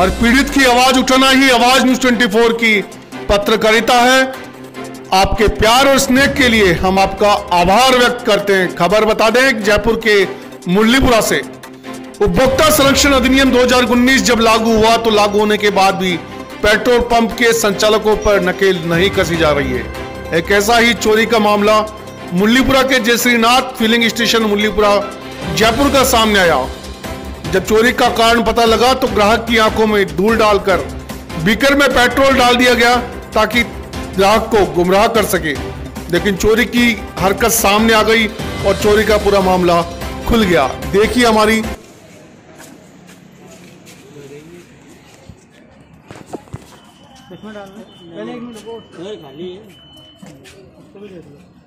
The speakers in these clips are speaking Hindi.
और पीड़ित की आवाज़ उठाना ही आवाज़ न्यूज़ 24 की पत्रकारिता है। आपके प्यार और स्नेह के लिए हम आपका आभार व्यक्त करते हैं। खबर बता दें जयपुर के मुरलीपुरा से उपभोक्ता संरक्षण अधिनियम 2019 जब लागू हुआ तो लागू होने के बाद भी पेट्रोल पंप के संचालकों पर नकेल नहीं कसी जा रही है। एक ऐसा ही चोरी का मामला मुरलीपुरा के जयश्रीनाथ फिलिंग स्टेशन मुरलीपुरा, जयपुर का सामने आया। जब चोरी का कारण पता लगा तो ग्राहक की आँखों में धूल डालकर बीकर में पेट्रोल डाल दिया गया ताकि ग्राहक को गुमराह कर सके। लेकिन चोरी की हरकत सामने आ गई और चोरी का पूरा मामला खुल गया। देखिए हमारी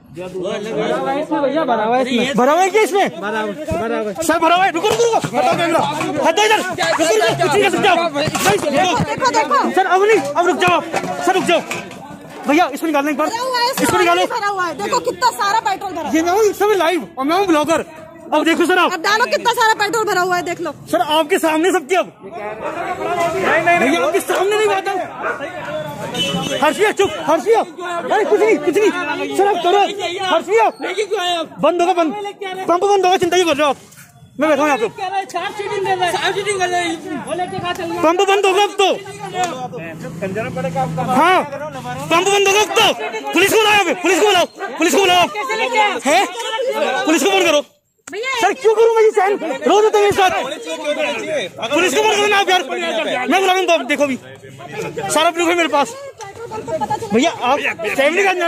भैया भरा हुआ है इसमें भरा हुआ है। क्या इसमें। भरा हुआ भरा हुआ सर भरा हुआ है। रुको रुको रुको। हटाओ कैमरा। हटाओ इधर। रुको रुको कुछ नहीं कर सकते आप देखो देखो सर अब नहीं अब रुक जाओ सर रुक जाओ। भैया इसमें निकालना है इसको निकालो। है। देखो कितना सारा पेट्रोल भरा ये मैं हूँ सब लाइव और मैं हूँ ब्लॉगर अब देखो सर आप। अब डालो कितना सारा पेट्रोल भरा हुआ है देख लो। सर आपके सामने सबके अब। भैया आपके सामने नहीं बात हर्षिया चुप हर्षिया। अरे कुछ नहीं कुछ नहीं। सर आप करो। हर्षिया। बंद होगा बंद। पंप बंद होगा चिंता क्यों कर रहे हो आप? मैं बैठा हूँ पंप बंद होगा अब तो। हाँ पंप बंद होगा अब तो। पुलिस को बुलाओ पुलिस को बुलाओ पुलिस को बुलाओ। है? पुलिस को फ़ोन करो। सर क्यों करूँ मैं ये चैन? रोज होता मेरे साथ पुलिस को ना आप यार। मैं बुला तो आप देखो भी। सारा प्रूफ है मेरे पास। भैया आप फैमिली का जाना।